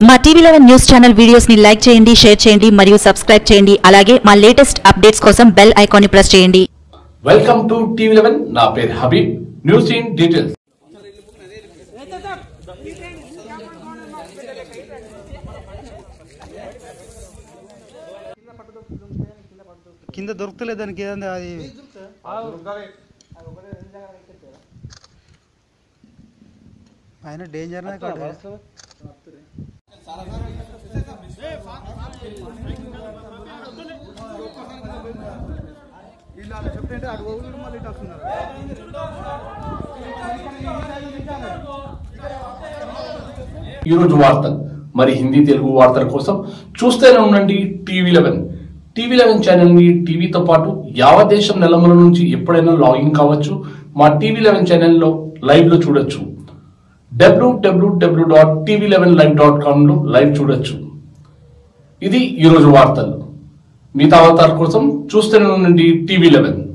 మా TV eleven news channel videos ని like చేయండి షేర్ చేయండి మరియు సబ్స్క్రైబ్ చేయండి అలాగే మా లేటెస్ట్ అప్డేట్స్ కోసం బెల్ ఐకాన్ ని ప్రెస్ చేయండి వెల్కమ్ టు టీవీ లెవెన్ నా పేరు హబీబ్ న్యూస్ ఇన్ డీటెయిల్స్ కింద దొరుకుతలేదు దానికి ఏదండి అది ఆయన డేంజర్ ఈరోజు వార్తలు మరి హిందీ తెలుగు వార్తల కోసం చూస్తూనే ఉండండి టీవీ లెవెన్. టీవీ లెవెన్ ఛానల్ని టీవీతో పాటు యావత్ దేశం నెలమల నుంచి ఎప్పుడైనా లాగిన్ కావచ్చు. మా టీవీ లెవెన్ ఛానల్లో లైవ్ డబ్ల్యూ చూడొచ్చు WWW dot TV eleven live dot కామ్లో live చూడొచ్చు. ఇది ఈరోజు వార్తలు. మిగతా వార్తల కోసం చూస్తూనే ఉండండి టీవీ లెవెన్.